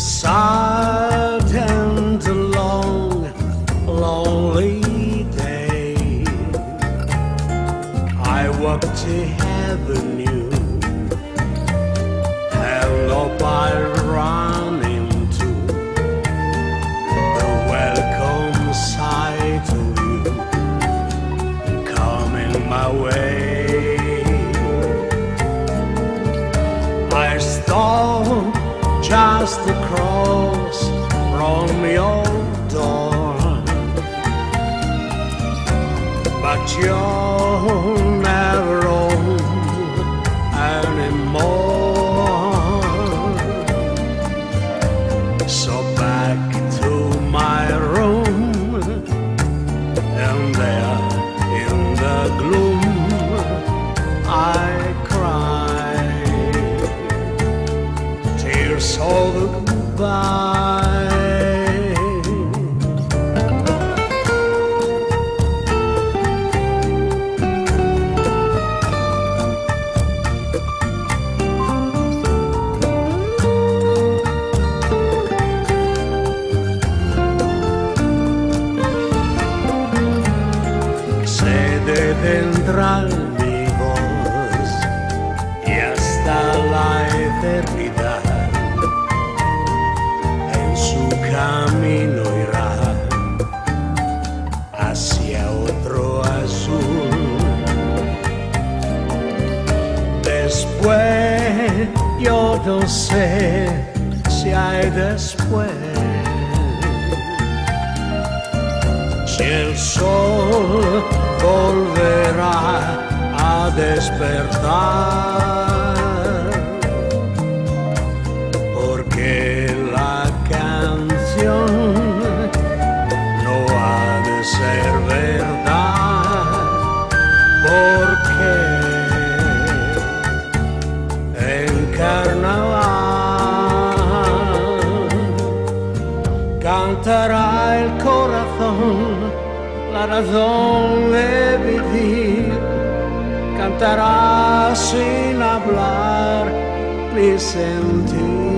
sad and long, lonely day. I walk to heaven, Avenue, and up I run into the welcome sight of you coming my way. Across from your door, but you're never home anymore. So back to my room, tears of goodbye. Se detendrá mi voz y hasta la eternidad Después yo no sé si hay después. Si el sol volverá a despertar, cantará el corazón la razón de vivir, cantará sin hablar ni sentir.